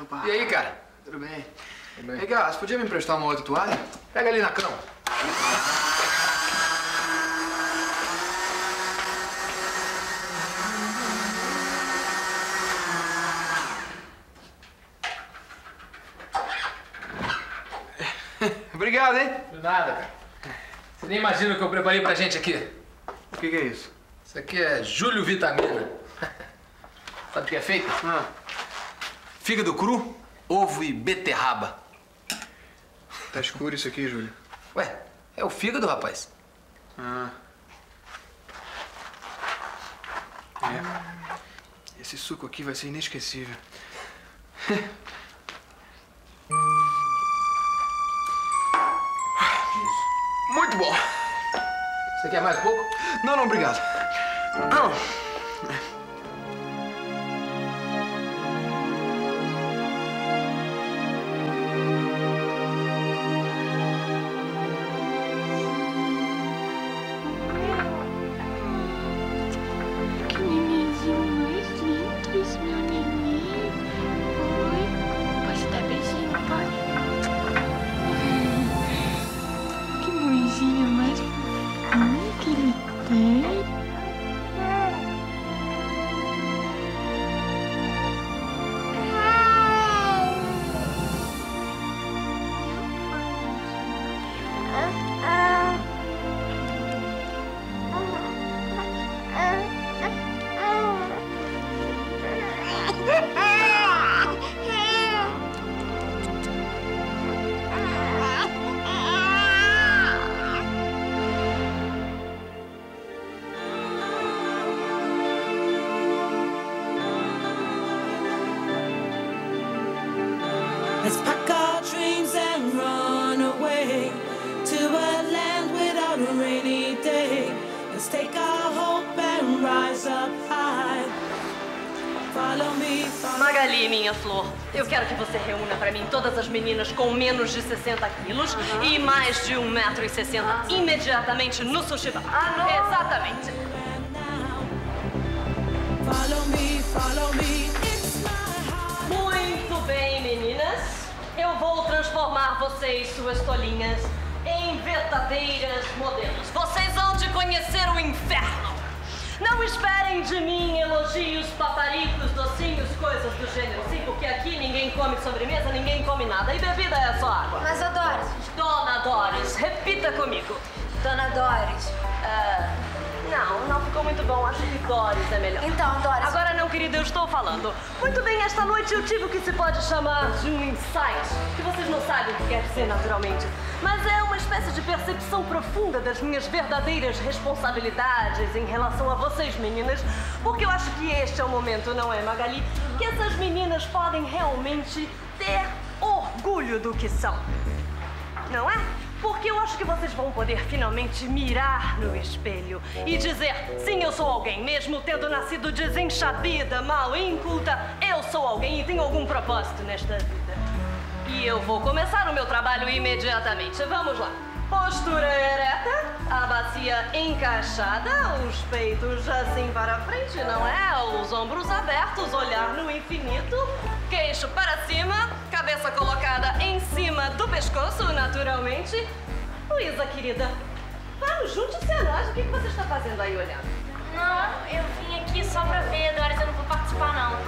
Opa. E aí, cara? Tudo bem? Tudo bem. Cá, você podia me emprestar uma outra toalha? Pega ali na cama. Obrigado, hein? De nada, cara. Você nem imagina o que eu preparei pra gente aqui. O que, que é isso? Isso aqui é Júlio Vitamina. Sabe o que é feito? Ah, Fígado cru, ovo e beterraba. tá escuro isso aqui, Júlio. Ué, é o fígado, rapaz. Ah. É. Esse suco aqui vai ser inesquecível. Muito bom. Você quer mais um pouco? Não, não, obrigado. Não. Let's pack our dreams and run away to a land without a rainy day. Let's take our hope and rise up high. Follow me, follow Magali, minha flor, eu quero que você reúna pra mim todas as meninas com menos de 60 quilos e mais de 1,60m imediatamente no sushi bar. Exatamente. Follow me, transformar vocês, suas tolinhas, em verdadeiras modelos. Vocês vão de conhecer o inferno. Não esperem de mim elogios, paparicos, docinhos, coisas do gênero. Sim, porque aqui ninguém come sobremesa, ninguém come nada. E bebida é só água. Mas, Doris, Dona Doris, repita comigo. Dona Doris. Ah, não, não ficou muito bom. Acho que Doris é melhor. Então, Doris. Agora não, querida, eu estou falando. Muito bem, esta noite eu tive o que se pode chamar de um insight, que vocês não sabem o que quer dizer naturalmente, mas é uma espécie de percepção profunda das minhas verdadeiras responsabilidades em relação a vocês, meninas, porque eu acho que este é o momento, não é, Magali? Que essas meninas podem realmente ter orgulho do que são. Não é? Porque eu acho que vocês vão poder finalmente mirar no espelho e dizer: sim, eu sou alguém, mesmo tendo nascido desenxabida, mal, inculta, eu sou alguém e tenho algum propósito nesta vida. E eu vou começar o meu trabalho imediatamente. Vamos lá. Postura ereta, a bacia encaixada, os peitos assim para frente, não é? Os ombros abertos, olhar no infinito, queixo para cima, cabeça colocada em cima do pescoço, naturalmente. Luísa, querida, vamos, junte-se a nós. O que que você está fazendo aí olhando? Não, eu vim aqui só pra ver, Doris, eu não vou participar, não.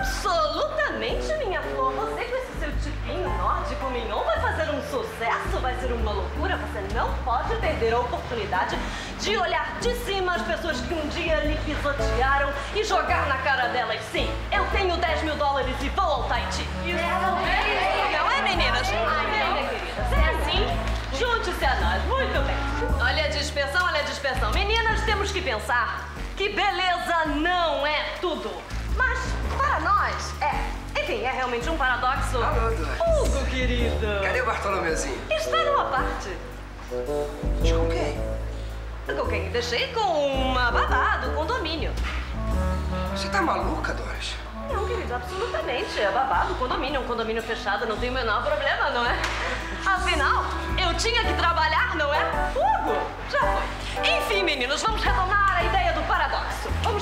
Absolutamente, minha flor. Você com esse seu tipinho nórdico mignon vai fazer um sucesso, vai ser uma loucura. Você não pode perder a oportunidade de olhar de cima as pessoas que um dia lhe pisotearam e jogar na cara delas. Sim, eu tenho 10 mil dólares e vou ao Tahiti. Isso não é, meninas? Ai, minha querida, se é assim, junte-se a nós. Muito bem. Olha a dispersão, olha a dispersão. Meninas, temos que pensar que beleza não é tudo. Mas para nós é. Enfim, é realmente um paradoxo. Hugo, querido. Cadê o Bartolomeuzinho? Está numa parte. De com quem? Deixei com uma babá do condomínio. Você tá maluca, Doris? Não, querido, absolutamente. É babá do condomínio, um condomínio fechado, não tem o menor problema, não é? Afinal, eu tinha que trabalhar, não é? Hugo, já foi. Enfim, meninos, vamos retomar a ideia do paradoxo. Vamos lá.